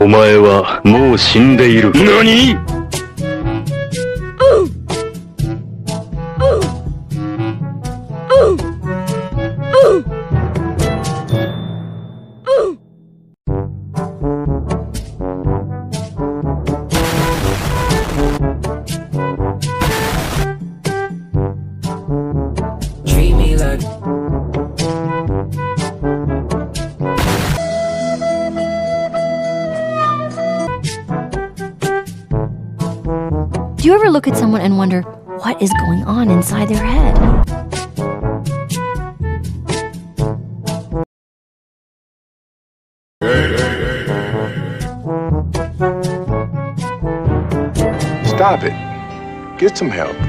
お前はもう死んでいる。何？Ever look at someone and wonder what is going on inside their head? Stop it. Get some help.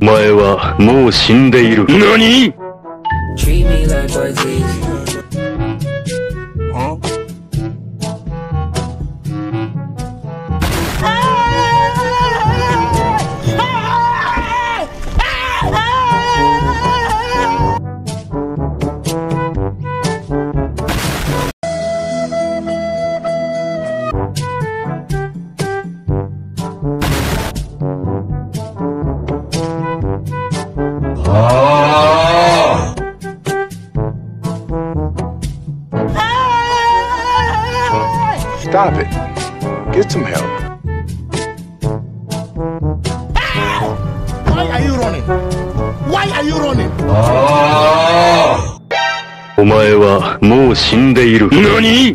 お前はもう死んでいる。何？Stop it. Get some help. Why are you running? Why are you running? お前はもう死んでいる。何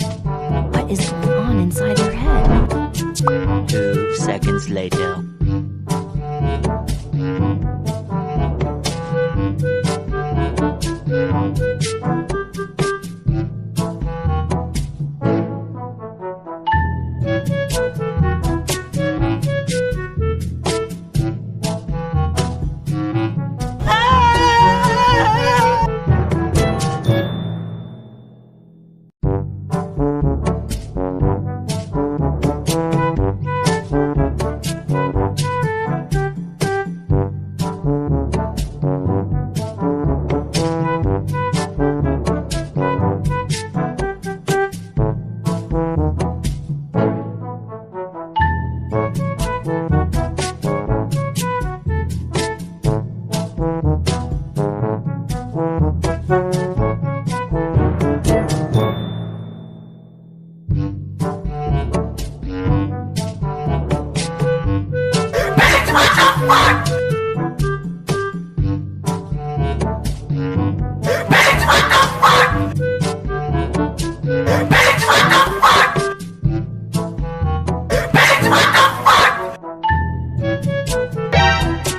What is going on inside their head? Two seconds later.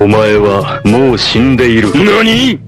お前はもう死んでいる。何？